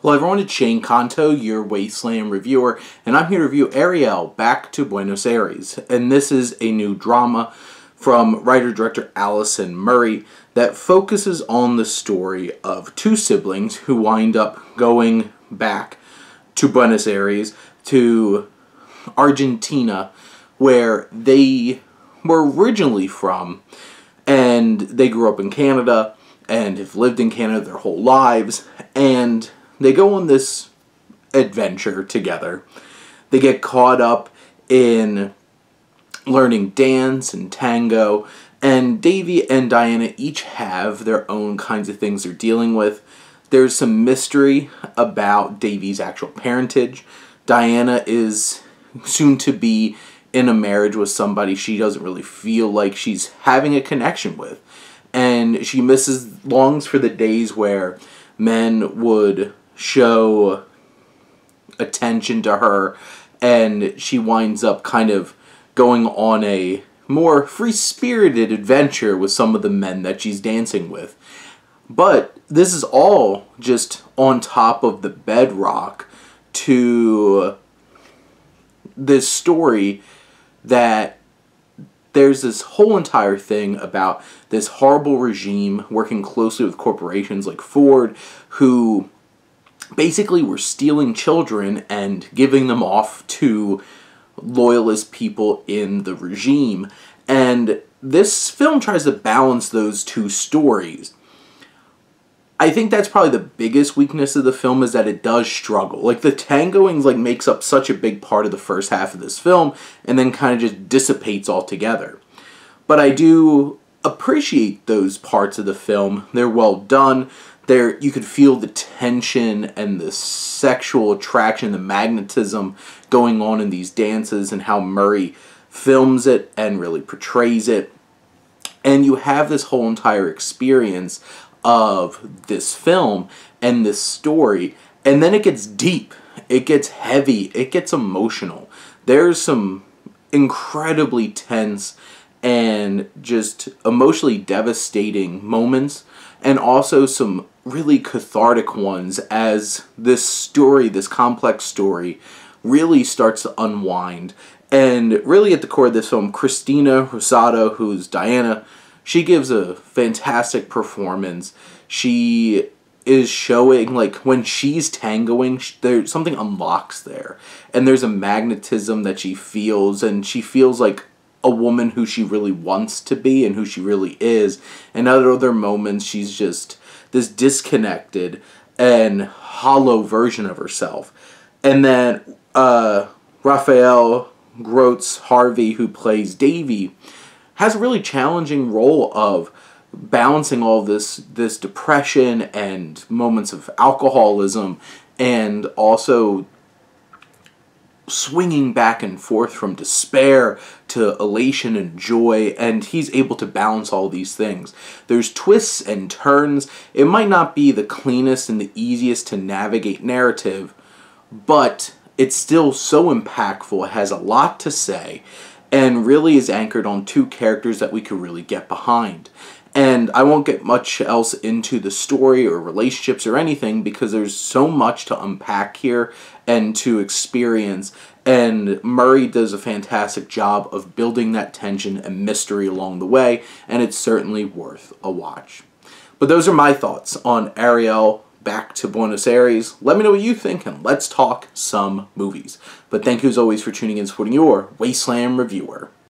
Hello everyone, it's Shane Kanto, your Wasteland reviewer, and I'm here to review Ariel, Back to Buenos Aires. And this is a new drama from writer-director Alison Murray that focuses on the story of two siblings who wind up going back to Buenos Aires, to Argentina, where they were originally from, and they grew up in Canada, and have lived in Canada their whole lives, and they go on this adventure together. They get caught up in learning dance and tango, and Davie and Diana each have their own kinds of things they're dealing with. There's some mystery about Davie's actual parentage. Diana is soon to be in a marriage with somebody she doesn't really feel like she's having a connection with. And she misses, longs for the days where men would show attention to her and she winds up kind of going on a more free-spirited adventure with some of the men that she's dancing with. But this is all just on top of the bedrock to this story that there's this whole entire thing about this horrible regime working closely with corporations like Ford who basically were stealing children and giving them off to loyalist people in the regime. And this film tries to balance those two stories. I think that's probably the biggest weakness of the film is that it does struggle. Like the tangoing like makes up such a big part of the first half of this film and then kind of just dissipates altogether. But I do appreciate those parts of the film. They're well done there you could feel the tension and the sexual attraction, the magnetism going on in these dances and how Murray films it and really portrays it. And you have this whole entire experience of this film and this story and then it gets deep. It gets heavy. It gets emotional. There's some incredibly tense and just emotionally devastating moments and also some really cathartic ones as this story, this complex story, really starts to unwind. And really at the core of this film, Cristina Rosato, who's Diana, she gives a fantastic performance. She is showing like when she's tangoing there something unlocks there and there's a magnetism that she feels and she feels like a woman who she really wants to be and who she really is. And at other moments, she's just this disconnected and hollow version of herself. And then uh, Rafael Grosz-Harvey, who plays Davie, has a really challenging role of balancing all this this depression and moments of alcoholism and also swinging back and forth from despair to elation and joy, and he's able to balance all these things. There's twists and turns. It might not be the cleanest and the easiest to navigate narrative, but it's still so impactful. It has a lot to say, and really is anchored on two characters that we could really get behind. And I won't get much else into the story or relationships or anything because there's so much to unpack here and to experience. And Murray does a fantastic job of building that tension and mystery along the way, and it's certainly worth a watch. But those are my thoughts on Ariel back to Buenos Aires. Let me know what you think, and let's talk some movies. But thank you as always for tuning in supporting your Wasteland Reviewer.